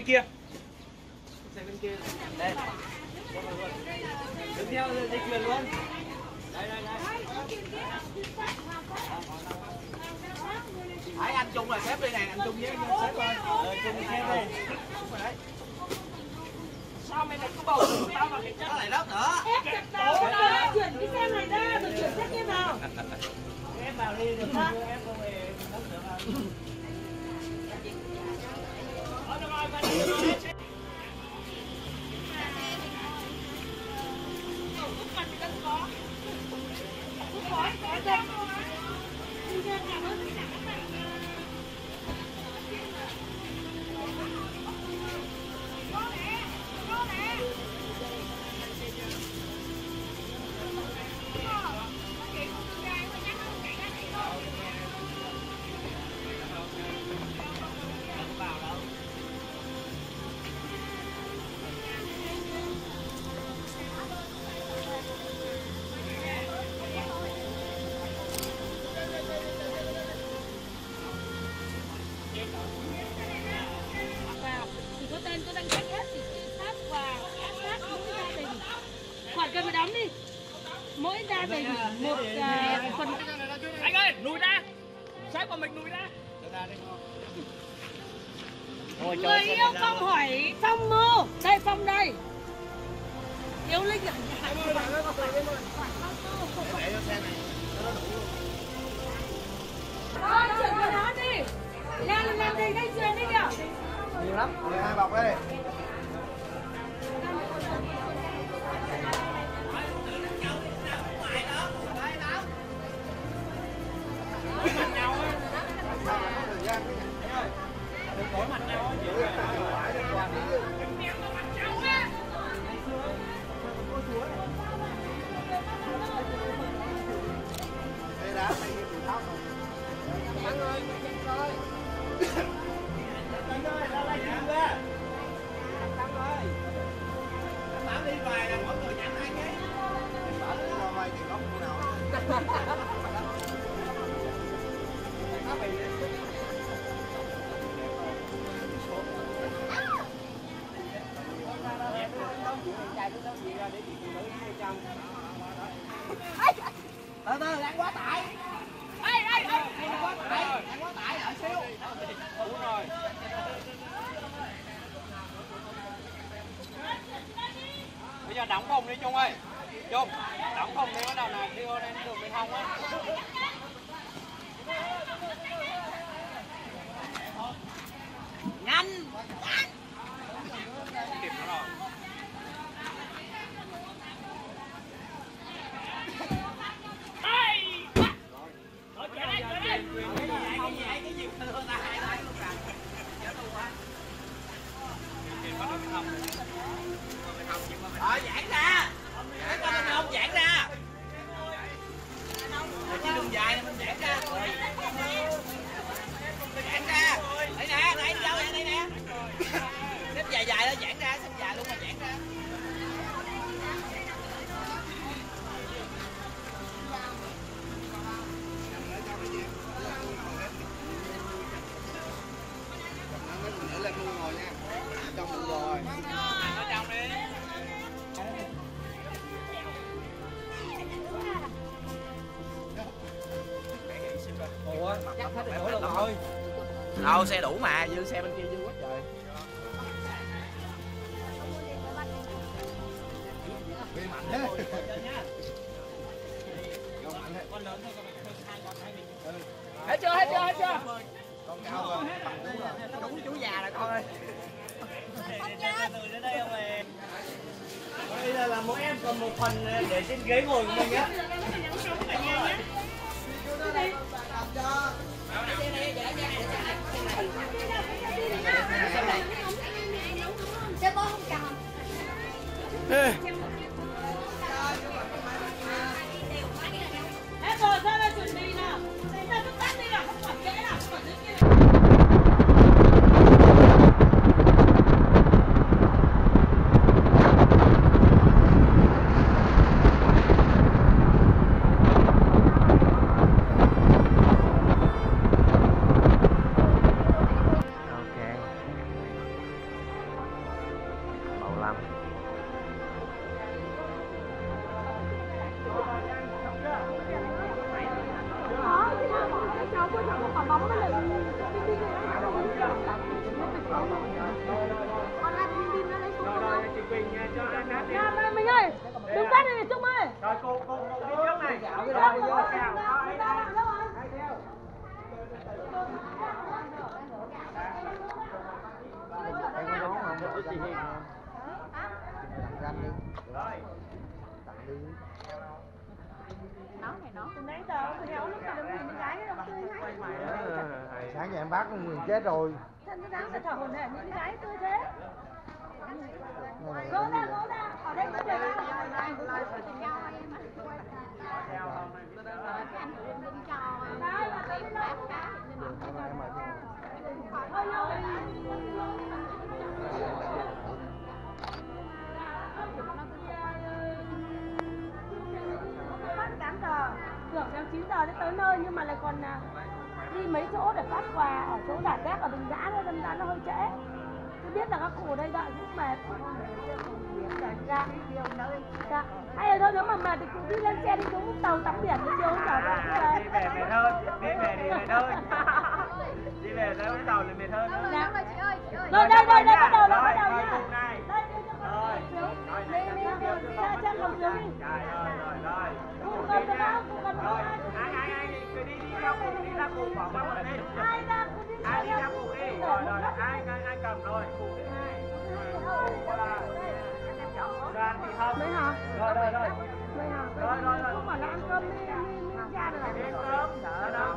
bên kia. Đây. Đứng theo dây chuyền luôn. Đây Đấy, anh Trung là xếp đây này, anh Trung với xếp ơi Ờ, Trung với sếp đây. Sao mày lại cứ bầu tao mà cái chất lại lớp nữa? Ép chặt tao, chuyển cái xe này ra, rồi chuyển xe kia vào. Em vào đi, được không? quá tải ê ê ê anh quá tải anh quá tải lại siêu đúng rồi bây giờ đóng phòng đi chung ơi. Chung đóng phòng đi bắt đầu là siêu lên đường bên hông á. Đâu xe đủ mà dư xe bên kia dư Con ăn pin pin nó lấy xuống rồi rồi chị Quỳnh cho anh hát đi ơi, mình ơi, đừng tắt đi, Trung ơi. rồi cô cô cô đi trước này Đi đâu rồi? Đi đâu rồi? Đâu rồi? tặng ranh đi tặng đi Từ nãy giờ ông héo lúc nào đừng nhìn gái nó đâu. Sáng giờ em bác Nguyên chết rồi. Thân nó đáng sẽ thở hổn hển những cái gái tươi thế. Gỡ ra, gỡ ra. Ở đây ôi. Phát 8 giờ, tưởng sang 9 giờ sẽ tới nơi nhưng mà lại còn à, đi mấy chỗ để phát quà ở chỗ giải rác ở Bình Giã thôi, đâm ra nó hơi trễ. Tôi biết là các cụ ở đây đợi cũng mệt. Dạ. Dạ. Hay là thôi nếu mà mệt thì cũng đi lên xe đi xuống tàu tắm biển đi chiều trở về. đi về mệt hơn đi về thì mệt hơn đi về tới Tàu thì mệt hơn Dạ. Rồi đây đây đây bắt đầu rồi Ai ra cụ đi Ai đi ra cụ đi. Rồi, rồi, ai, ai, ai cầm rồi, cùng thứ hai. Đoàn thì không. Mấy hả? Rồi, rồi, rồi. Mấy hả? Rồi, rồi, rồi. Không bảo là ăn cơm đi đi đi ra được Đi cơm, ở đâu?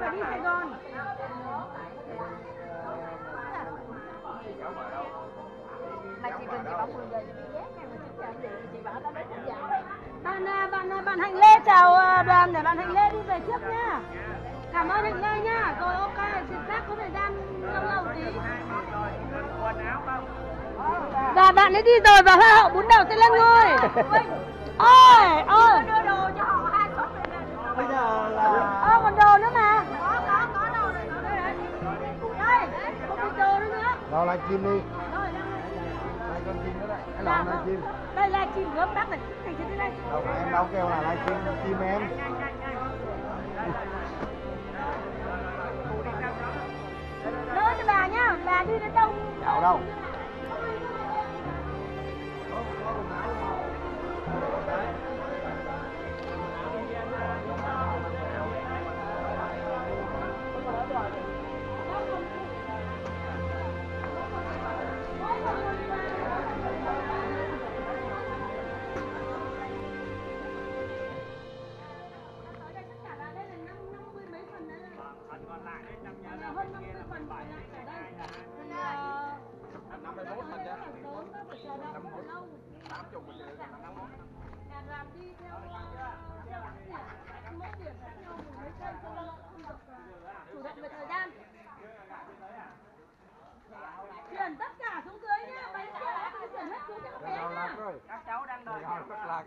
Phải đi Sài Gòn. Mà chị Quỳnh chị bảo 10 giờ chị ghé nha, mà chị chào chị, chị bảo đã đến giờ. Bạn à, bạn à, bạn Hạnh Lê chào à, đoàn để bạn Hạnh Lê đi về trước nha. Cảm ơn Hạnh Lê nha. Rồi ok, chuyện khác có thời gian lâu lâu tí. Và bạn ấy đi rồi và hoa hậu bún đầu sẽ lên ngôi. Ôi, ôi. Đưa đồ cho họ hai suất rồi nè. Bây giờ là... Ơ còn đồ nữa mà. Có, có, có đồ này, có đồ này. Đây, có cái đồ nữa nữa. rồi live stream đi con chim đó cái lọn live stream Đây live stream gớm bác này, thành trên đây. đâu em đâu kêu là live stream stream em bà nhá, bà đi đến đâu? đâu đâu chủ động về thời gian chuyển tất cả xuống dưới nhá bánh kia đã chuyển hết xuống cho các bé nhá các cháu đang đợi các lạc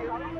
Thank you.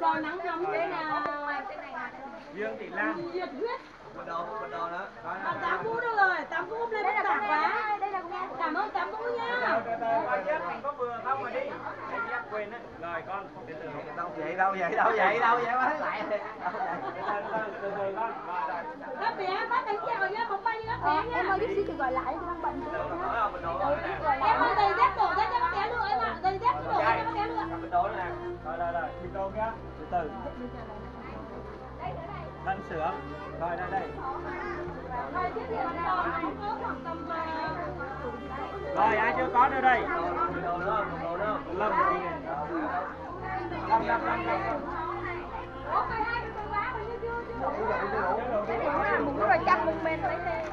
cho nắng nóng thế nào riêng thì lan. Nhiệt huyết. Bắt đầu bắt đầu đó. Bạn tám vũ đâu rồi? Tám vũ hôm nay vất vả quá. đây là cảm ơn tám vũ nha. Có vừa không mà đi. Quên á. Rồi con. Đâu vậy đâu vậy đâu vậy đâu vậy mới lại. Từ các bé bắt đánh xe rồi nhá không bay nhiêu các bé nhá. em ơi giúp chị gọi lại đang bận em ơi đầy dép rồi đi tiếp cái đường cho kéo nữa cầm bịch đồ nè. Rồi rồi rồi. Bịch đồ nhá. Từ từ. Đang sửa rồi đây đây. Rồi ai chưa có đưa đây? Lâm lâm lâm lâm lâm một cái là chắc một mình lấy đây